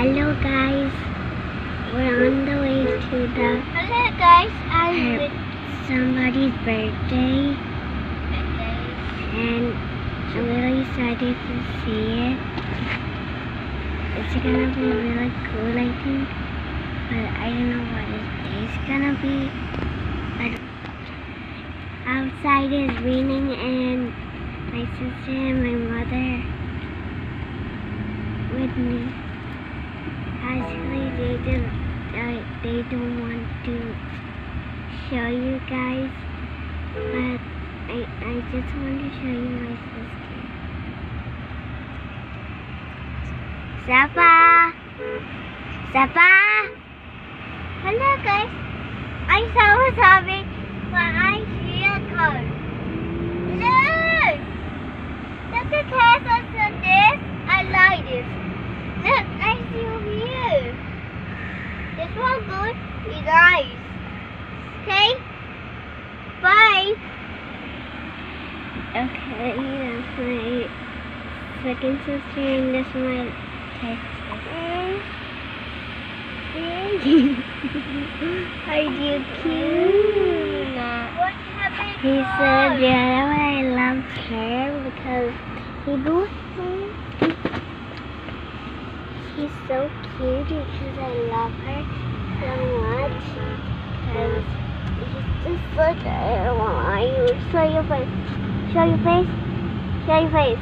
Hello guys, we're on the way to the Hello guys, I'm somebody's birthday and I'm really excited to see it. It's gonna be really cool I think, but I don't know what it's gonna be. But outside is raining and my sister and my mother with me. They don't, uh, they don't want to show you guys, but I, I just want to show you my sister. Zappa! Zappa! Hello guys, I saw sorry, is nice. Okay? Bye. Okay, that's my second sister, and this is my third sister. Are you cute? What happened? He said the other one I love her because he do He's so cute because I love her so much. Because such a why you show your face. Show your face. Show your face.